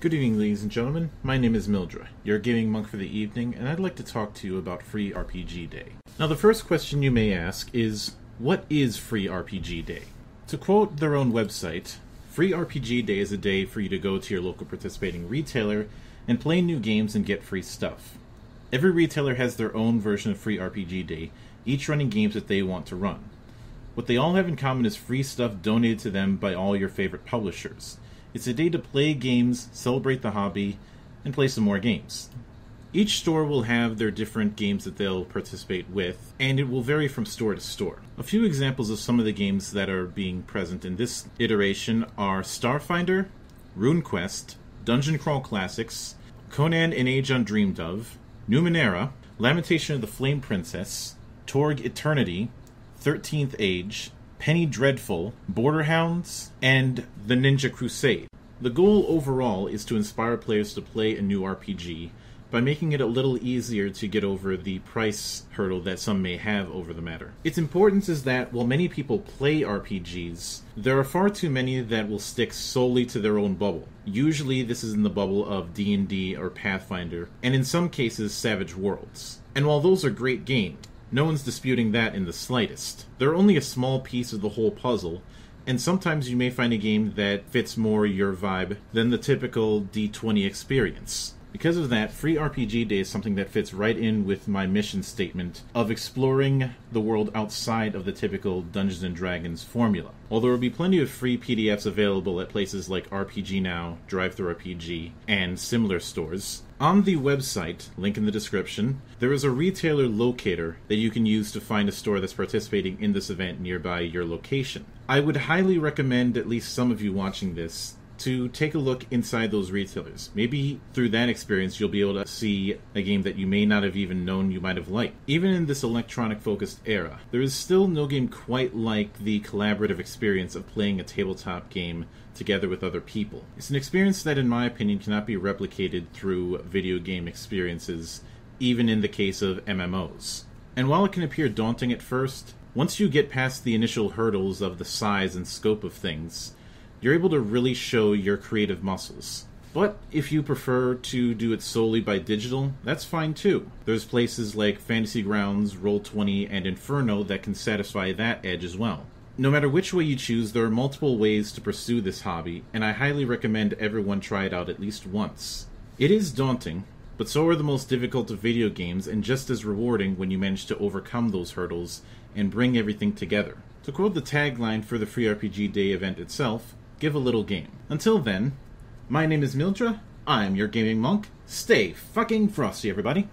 Good evening, ladies and gentlemen. My name is Mildra, your gaming monk for the evening, and I'd like to talk to you about Free RPG Day. Now, the first question you may ask is what is Free RPG Day? To quote their own website, Free RPG Day is a day for you to go to your local participating retailer and play new games and get free stuff. Every retailer has their own version of Free RPG Day, each running games that they want to run. What they all have in common is free stuff donated to them by all your favorite publishers. It's a day to play games, celebrate the hobby, and play some more games. Each store will have their different games that they'll participate with, and it will vary from store to store. A few examples of some of the games that are being present in this iteration are Starfinder, RuneQuest, Dungeon Crawl Classics, Conan An Age Undreamed of, Numenera, Lamentation of the Flame Princess, Torg Eternity, 13th Age, Penny Dreadful, Borderhounds, and The Ninja Crusade. The goal overall is to inspire players to play a new RPG by making it a little easier to get over the price hurdle that some may have over the matter. Its importance is that while many people play RPGs, there are far too many that will stick solely to their own bubble. Usually this is in the bubble of D&D or Pathfinder, and in some cases Savage Worlds. And while those are great games, no one's disputing that in the slightest. They're only a small piece of the whole puzzle, and sometimes you may find a game that fits more your vibe than the typical D20 experience. Because of that, Free RPG Day is something that fits right in with my mission statement of exploring the world outside of the typical Dungeons and Dragons formula. While there will be plenty of free PDFs available at places like RPG Now, DriveThruRPG, and similar stores, on the website, link in the description, there is a retailer locator that you can use to find a store that's participating in this event nearby your location. I would highly recommend at least some of you watching this to take a look inside those retailers. Maybe through that experience, you'll be able to see a game that you may not have even known you might have liked. Even in this electronic focused era, there is still no game quite like the collaborative experience of playing a tabletop game together with other people. It's an experience that, in my opinion, cannot be replicated through video game experiences, even in the case of MMOs. And while it can appear daunting at first, once you get past the initial hurdles of the size and scope of things, you're able to really show your creative muscles. But if you prefer to do it solely by digital, that's fine too. There's places like Fantasy Grounds, Roll20, and Inferno that can satisfy that edge as well. No matter which way you choose, there are multiple ways to pursue this hobby, and I highly recommend everyone try it out at least once. It is daunting, but so are the most difficult of video games, and just as rewarding when you manage to overcome those hurdles and bring everything together. To quote the tagline for the Free RPG Day event itself, give a little game. Until then, my name is Mildra, I'm your gaming monk. Stay fucking frosty, everybody.